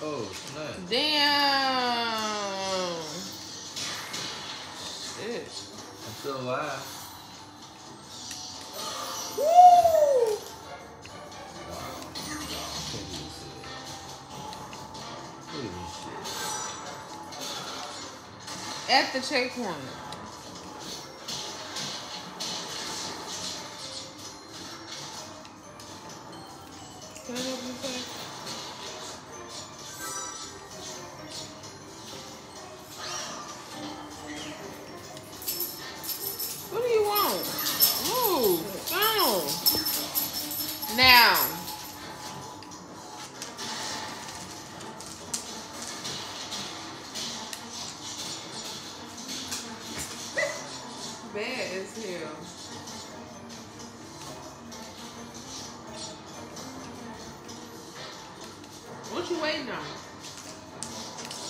Oh, snap. Damn. Shit. I'm still alive. Woo! Wow. Can't even see it. Look at this. At the checkpoint. Can I As. What you waiting on?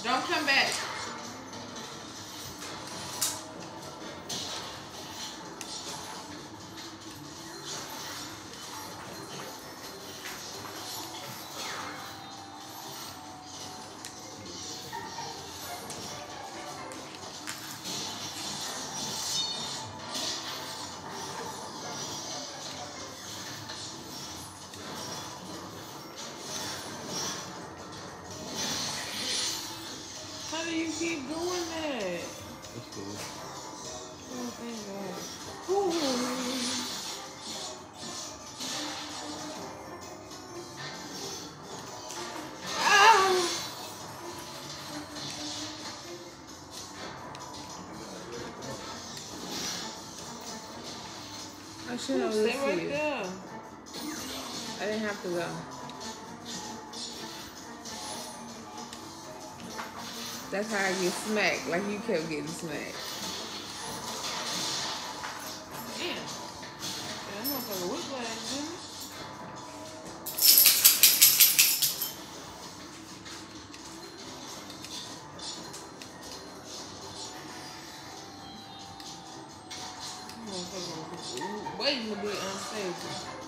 Don't come back. Keep doing that? That's cool. Oh, thank God. Ooh. Ah. I should have Stay listened right you. there. I didn't have to go. That's how I get smacked, like you kept getting smacked. Damn. That motherfucker was waiting to be unstable.